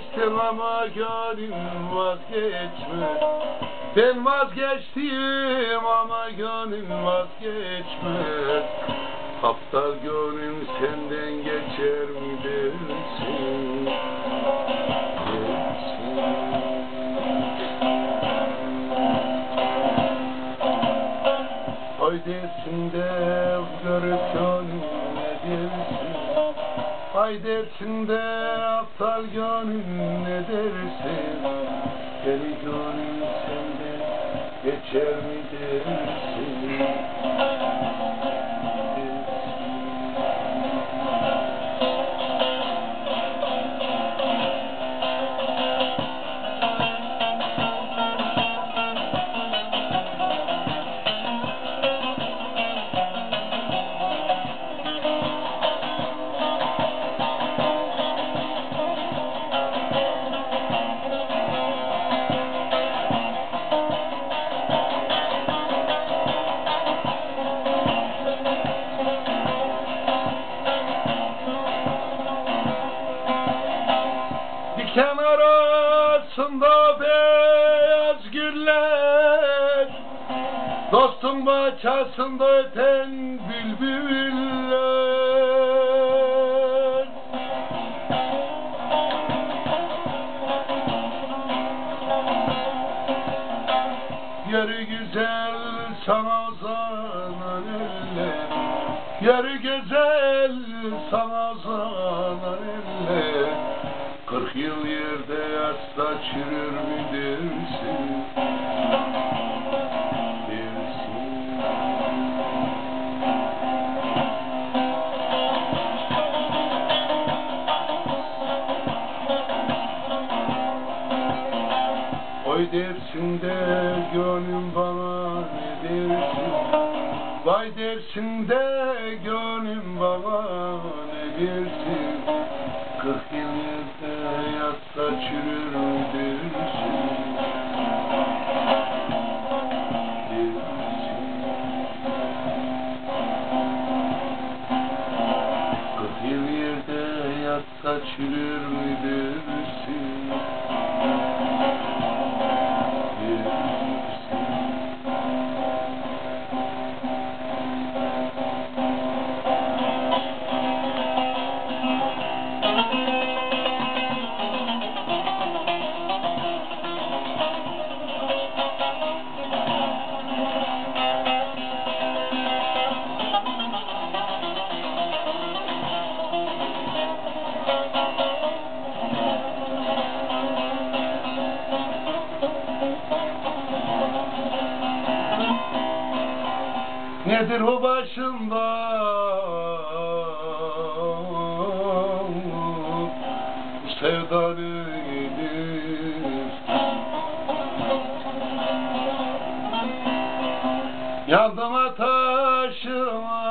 Vazgeçersin ama gönlüm vazgeçme Ben vazgeçtim ama gönlüm vazgeçme Aptal gönlüm senden geçer mi dersin? Ay dersin de aptal gönlüm ne dersin? Deli gönlüm senden geçer mi dersin? Güller Dostun bahçesinde öten bülbüller. Yarı güzel sana zanan eller Yarı güzel Kırk yıl yerde yatsa çürür? Dersin. Oy dersin de gönlüm bana ne dersin? Vay dersin de gönlüm bana ne dersin? Kırk yıl yatsa çürür dersin? Dersin. Yerde yatsa çürür mü dersin? Nedir o başında sevda nedir? Yandıma taşıma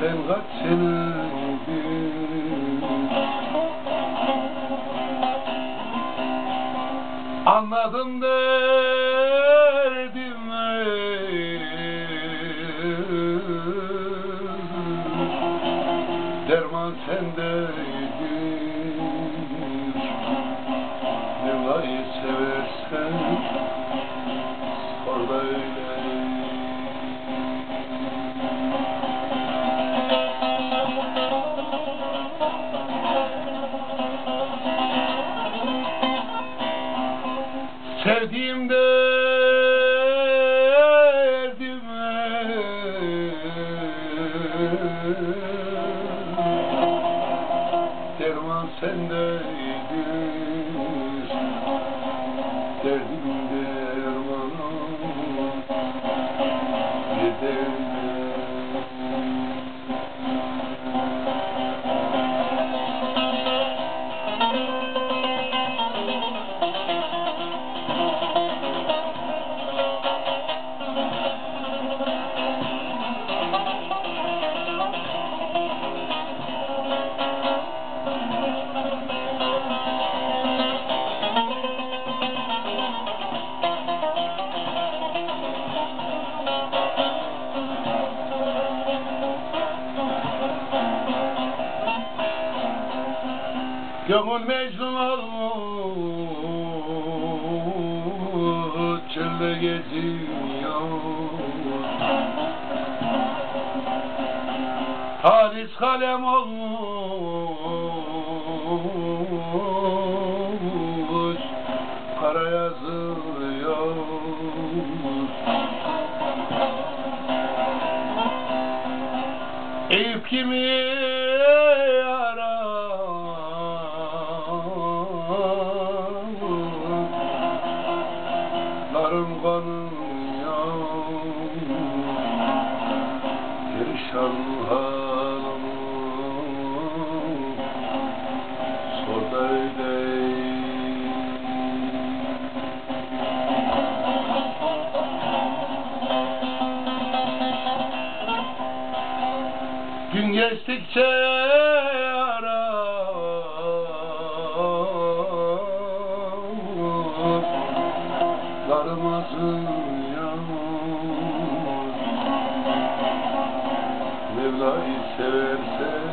Ben kaç senedir Derman sendeydir Mevla'yı seversen Sor öyle Sevdiğim there's Gönül mecnun olmuş Çölde geziyor. Halis kalem olmuş Kara yazıyor Eyüp kimi arar Larım kanıyor Perişan halımı Sor Gün geçtikçe Mevla'yı seversen